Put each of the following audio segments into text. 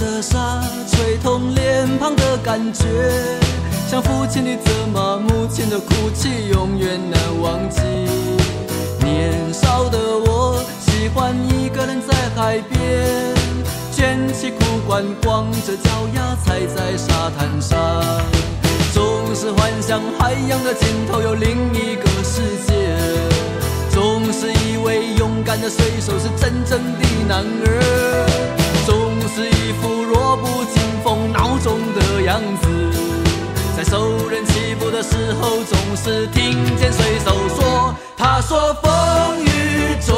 的沙吹痛脸庞的感觉，像父亲的责骂，母亲的哭泣，永远难忘记。年少的我，喜欢一个人在海边，卷起裤管，光着脚丫踩在沙滩上，总是幻想海洋的尽头有另一个世界，总是以为勇敢的水手是真正的男儿。在受人欺负的时候，总是听见水手说：“他说风雨中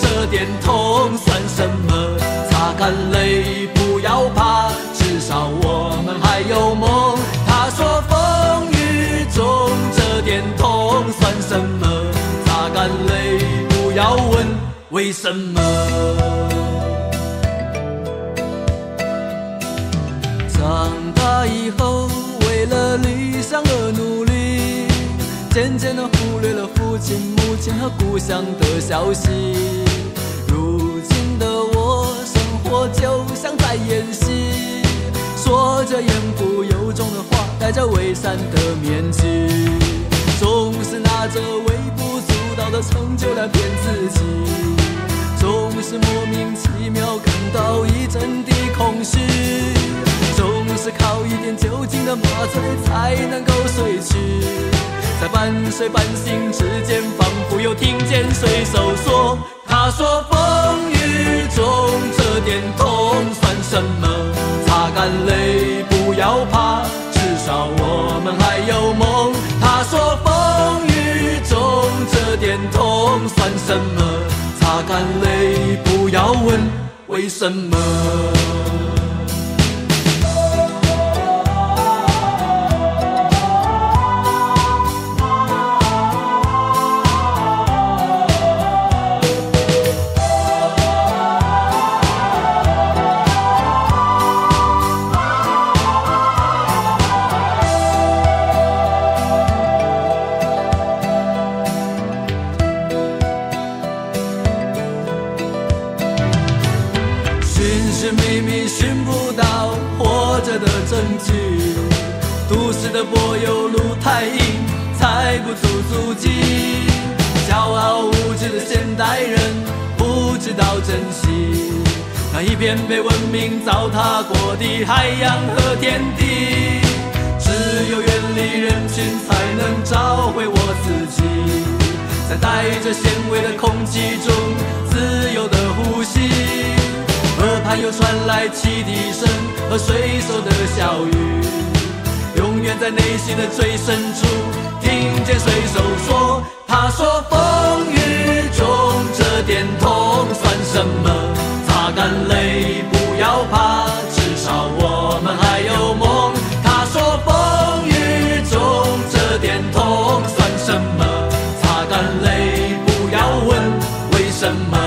这点痛算什么？擦干泪，不要怕，至少我们还有梦。”他说风雨中这点痛算什么？擦干泪，不要问为什么。理想而努力，渐渐地忽略了父亲、母亲和故乡的消息。如今的我，生活就像在演戏，说着言不由衷的话，戴着伪善的面具，总是拿着微不足道的成就来骗自己，总是莫名其妙感到一阵的空虚。总是靠一点酒精的麻醉才能够睡去，在半睡半醒之间，仿佛又听见水手说：“他说风雨中这点痛算什么？擦干泪，不要怕，至少我们还有梦。”他说风雨中这点痛算什么？擦干泪，不要问为什么。寻寻觅觅寻不到活着的证据，都市的柏油路太硬，踩不出足迹。骄傲无知的现代人不知道珍惜那一片被文明糟蹋过的海洋和天地。只有远离人群，才能找回我自己，在带着咸味的空气中又传来汽笛声和水手的笑语，永远在内心的最深处听见水手说：“他说风雨中这点痛算什么？擦干泪，不要怕，至少我们还有梦。”他说风雨中这点痛算什么？擦干泪，不要问为什么。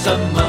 some